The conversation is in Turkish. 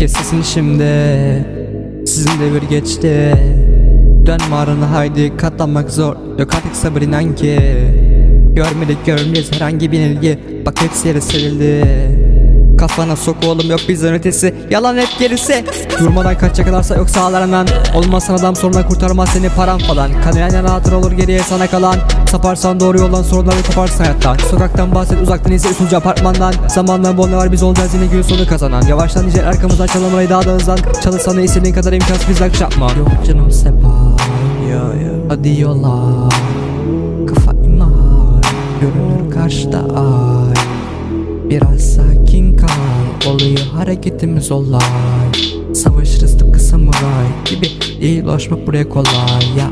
Kes şimdi. Sizin devir geçti. Dön mağarana haydi katlanmak zor. Yok artık sabır inan ki. Görmedik görmeyeceğiz herhangi bir ilgi Bak hepsi yere serildi Kafana sok oğlum yok bizden ötesi. Yalan hep gerisi. Durmadan kaç yakalarsa yok sağlar hemen. Olmazsan adam sonra kurtarmaz seni param falan. Kanayan yana hatır olur geriye sana kalan. Saparsan doğru yoldan sorunları koparsın hayattan. Sokaktan bahset uzaktan izle usulca apartmandan. Zamanla bol var biz olacağız yine gün sonu kazanan. Yavaştan nice arkamızdan çalan orayı daha da hızlan. Çalışsan da istediğin kadar imkansız biz akış yapma. Yok canım sepa Hadi yola. Kafa imar Görünür karşıda ay. Biraz Oluyor hareketimiz olay. Savaşırız tıpkı samuray gibi Değil ulaşmak buraya kolay ya